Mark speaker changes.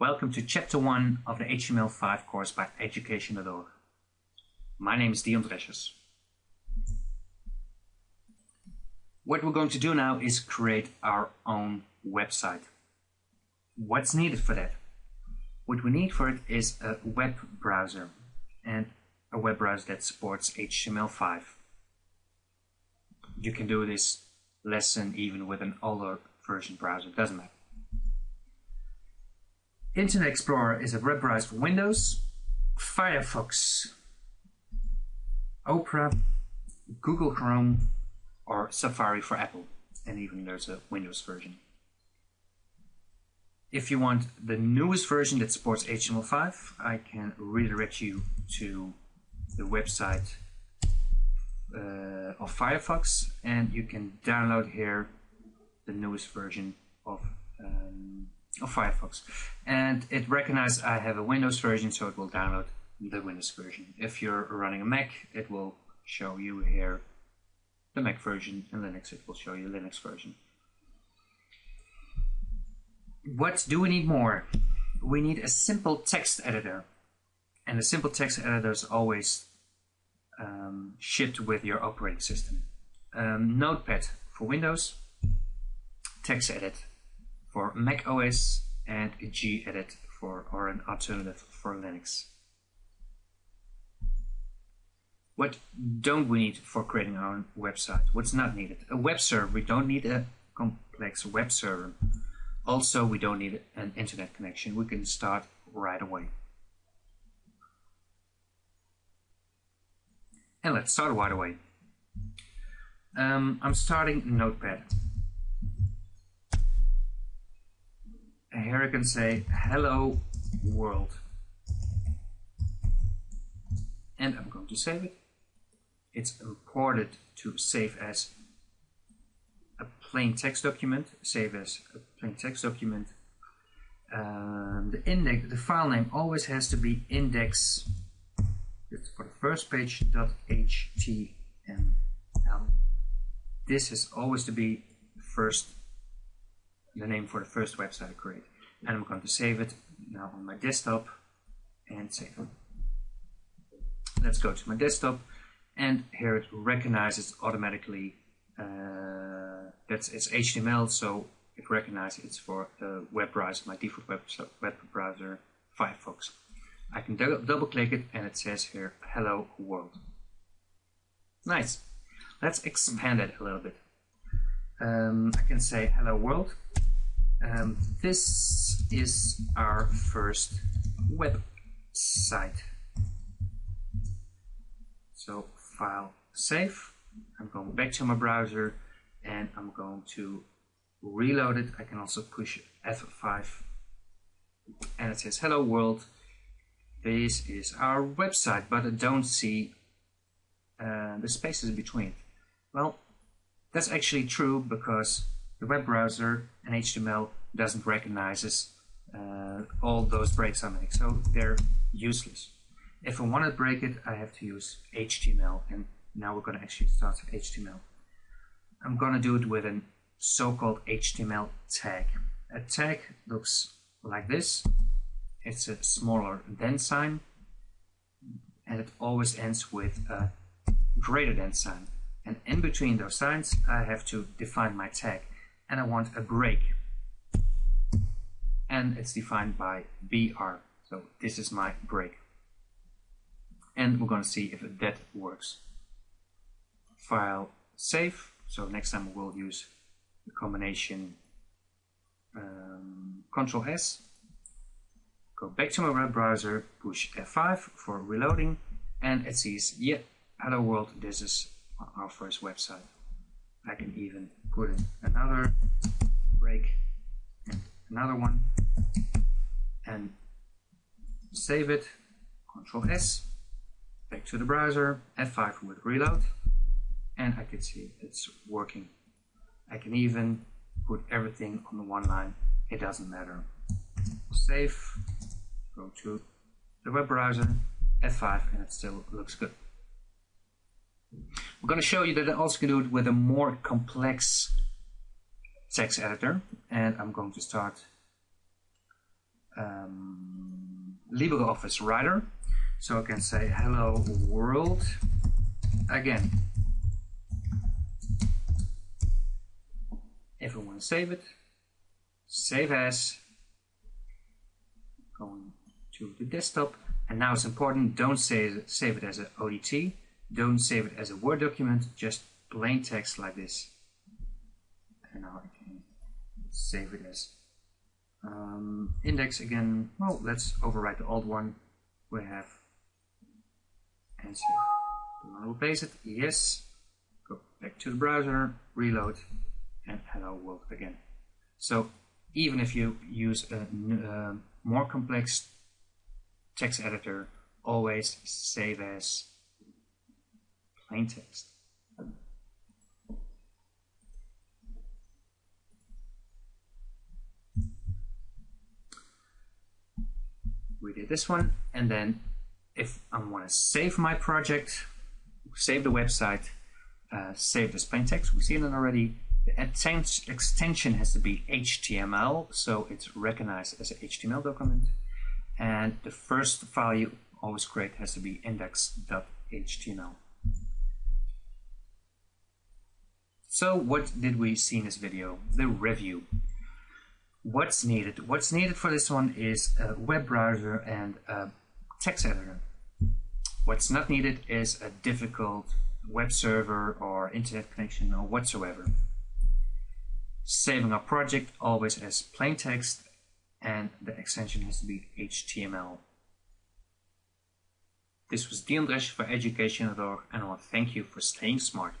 Speaker 1: Welcome to Chapter 1 of the HTML5 course by Adducation.org. My name is Dion Dreschers. What we're going to do now is create our own website. What's needed for that? What we need for it is a web browser and a web browser that supports HTML5. You can do this lesson even with an older version browser, doesn't matter. Internet Explorer is a web browser for Windows, Firefox, Opera, Google Chrome, or Safari for Apple, and even there's a Windows version. If you want the newest version that supports HTML5, I can redirect you to the website uh, of Firefox, and you can download here the newest version of um, of Firefox. And it recognizes I have a Windows version, so it will download the Windows version. If you're running a Mac, it will show you here the Mac version, and Linux it will show you Linux version. What do we need more? We need a simple text editor. And a simple text editor is always um, shipped with your operating system. Um, Notepad for Windows, TextEdit for Mac OS and gedit for or an alternative for Linux. What don't we need for creating our own website? What's not needed? A web server. We don't need a complex web server. Also, we don't need an internet connection. We can start right away. And let's start right away. Um, I'm starting Notepad. I can say hello world. And I'm going to save it. It's imported to save as a plain text document, save as a plain text document. Um, the index, the file name always has to be index for the first page .html. This is always to be first the name for the first website I create. And I'm going to save it now on my desktop and save it. Let's go to my desktop and here it recognizes automatically uh, it's HTML so it recognizes it's for the web browser, my default web, web browser Firefox. I can double click it and it says here hello world. Nice. Let's expand it a little bit. Um, I can say hello world um, this is our first website. So file save. I'm going back to my browser and I'm going to reload it. I can also push F5 and it says hello world. This is our website, but I don't see uh, the spaces between. Well, that's actually true because the web browser and HTML doesn't recognize uh, all those breaks I make, so they're useless. If I want to break it, I have to use HTML, and now we're going to actually start with HTML. I'm going to do it with a so-called HTML tag. A tag looks like this. It's a smaller than sign, and it always ends with a greater than sign. And in between those signs, I have to define my tag and I want a break. And it's defined by BR. So this is my break. And we're going to see if that works. File save. So next time we'll use the combination um, Control S. Go back to my web browser, push F5 for reloading, and it says, yeah, hello world, this is our first website. I can even put in another break and another one and save it. Control S back to the browser F5 with reload. And I can see it's working. I can even put everything on the one line. It doesn't matter. Save go to the web browser F5 and it still looks good we're going to show you that I also can do it with a more complex text editor and I'm going to start um, LibreOffice Writer. So I can say hello world again. If I want to save it, save as, going to the desktop. And now it's important, don't save, save it as an ODT, don't save it as a Word document, just plain text like this. And now I can save it as um, index again. Well, let's overwrite the old one. We have save. Do you want to replace it? Yes. Go back to the browser, reload, and hello world again. So even if you use a uh, more complex text editor, always save as text. We did this one, and then if I want to save my project, save the website, uh, save as plain text, we've seen it already. The extension has to be HTML, so it's recognized as an HTML document. And the first file you always create has to be index.html. So what did we see in this video? The review. What's needed? What's needed for this one is a web browser and a text editor. What's not needed is a difficult web server or internet connection or whatsoever. Saving our project always as plain text and the extension has to be HTML. This was Dion Dresch for Adducation.org and I want to thank you for staying smart.